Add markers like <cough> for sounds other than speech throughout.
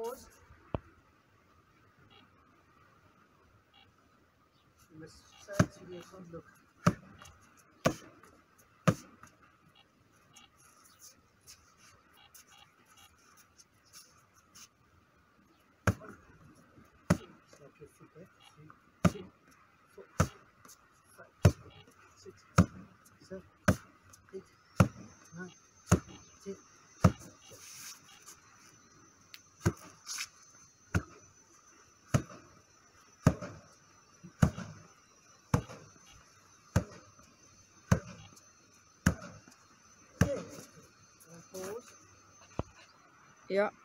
Suppose Mr. Sir, look. Ja.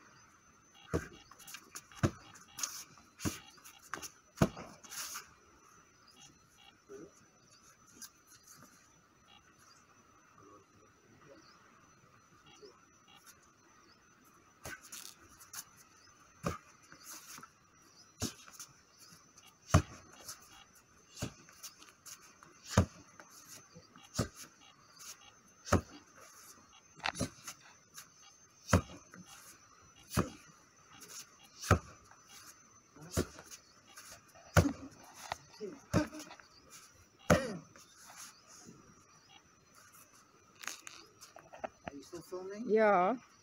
Are you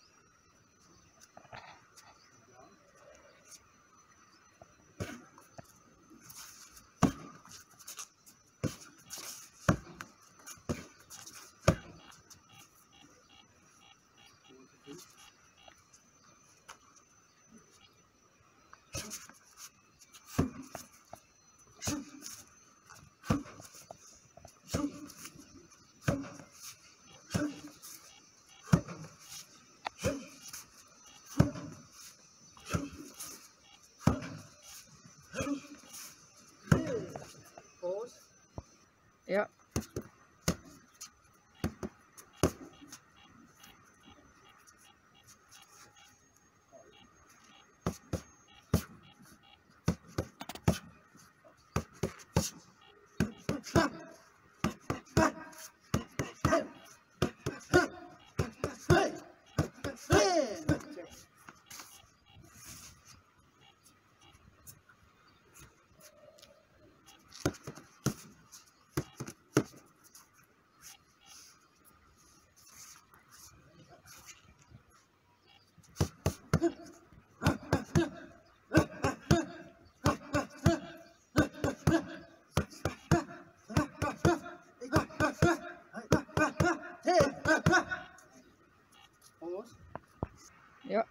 Yep.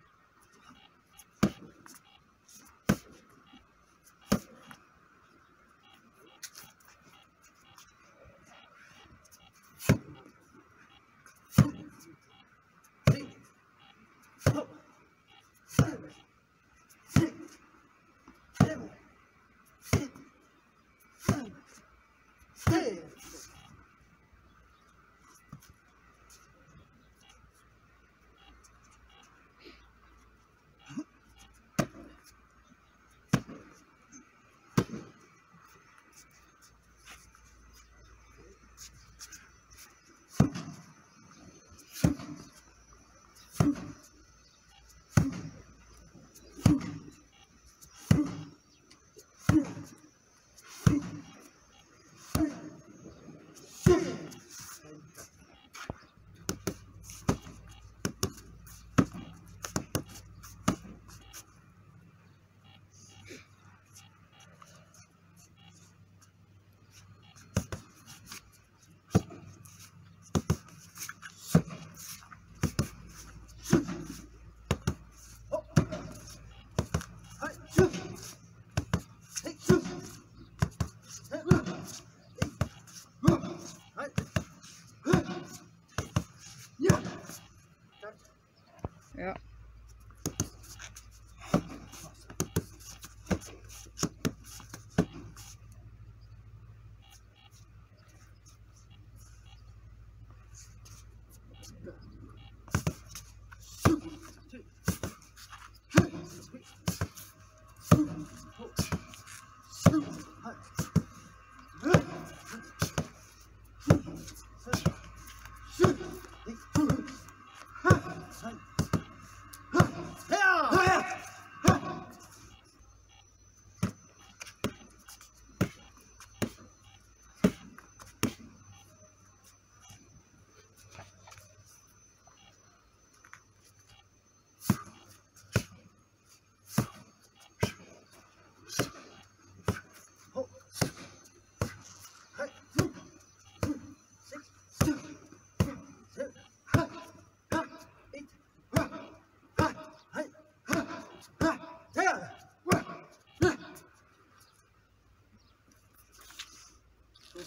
Yeah.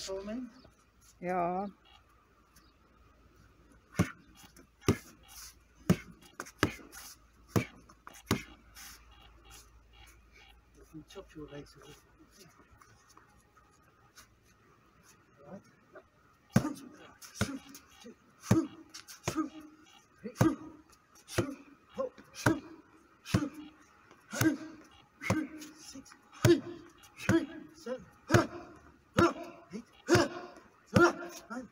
Filming? Ja. Stå for meg. Ja. You can chop your legs a little. Take.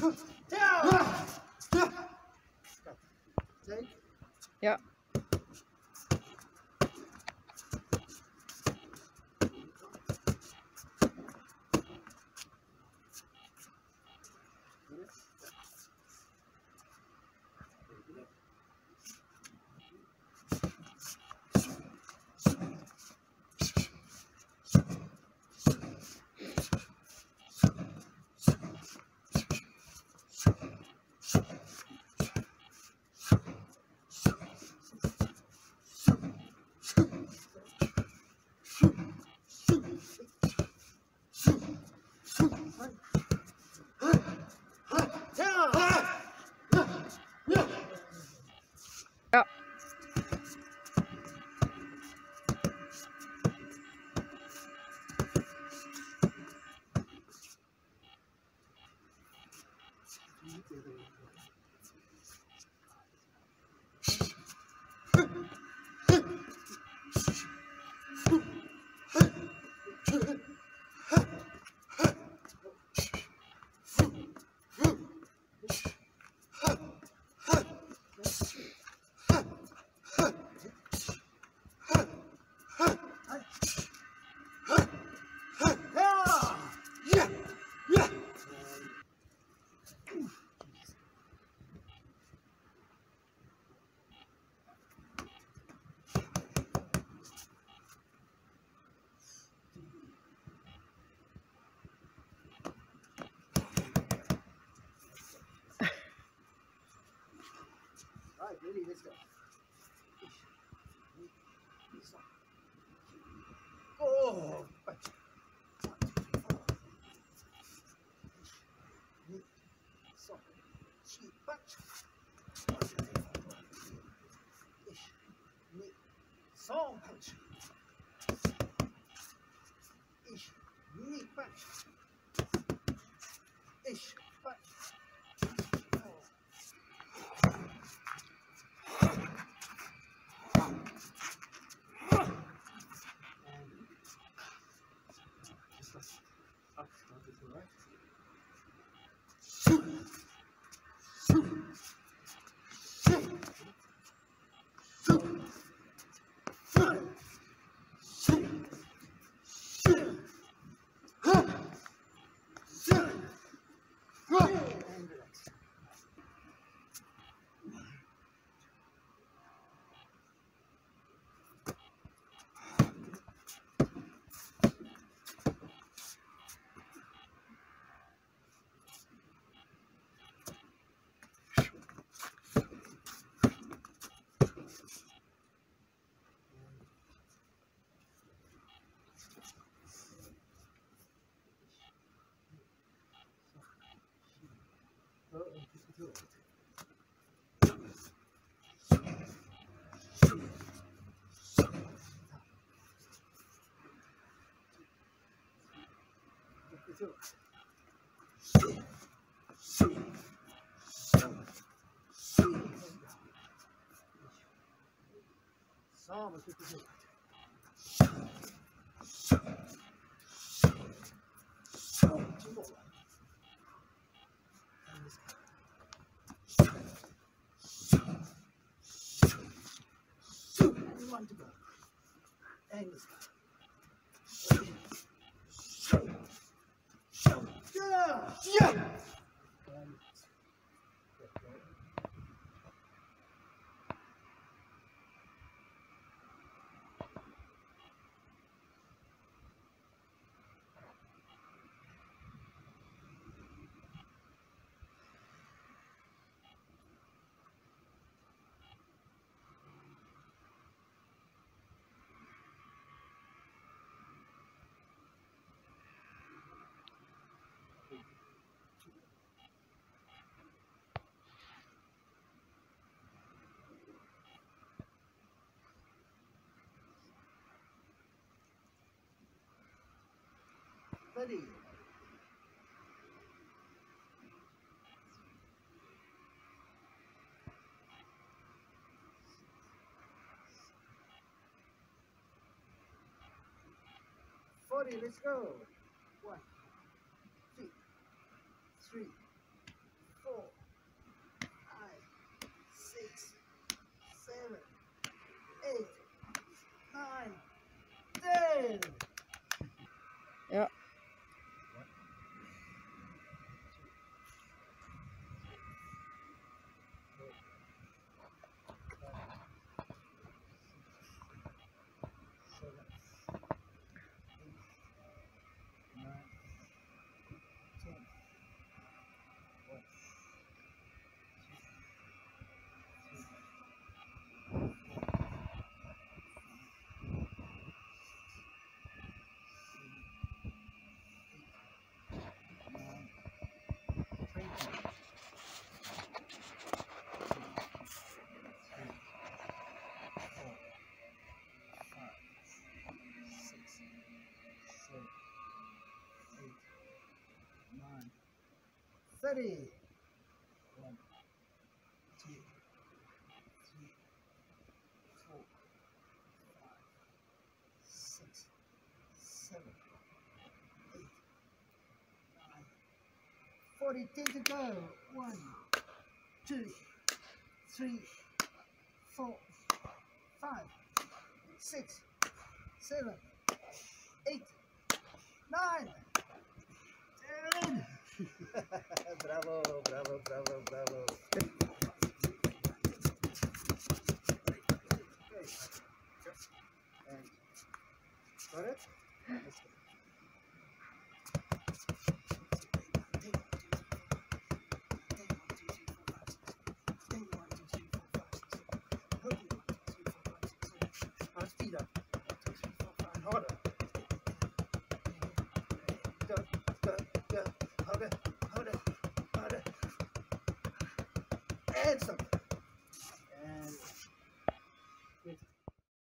Ja. <laughs> Ja. Ready, let's go. Oh. Ish, knee punch. Ish, Sağ mı? Sağ mı? Sağ? Engelska. Yeah! Yeah! Ready. Forty, let's go. One, two, three, four, five, six, seven, eight, nine, ten. Ja. Steady. One, two, three, four, five, six, seven, eight, nine, forty. Ten to go. One, two, three, four, five, six, seven, eight, nine, ten. <laughs> bravo, bravo, bravo, bravo. Got it? Let's go. Now speed up. And harder. Go, go, go.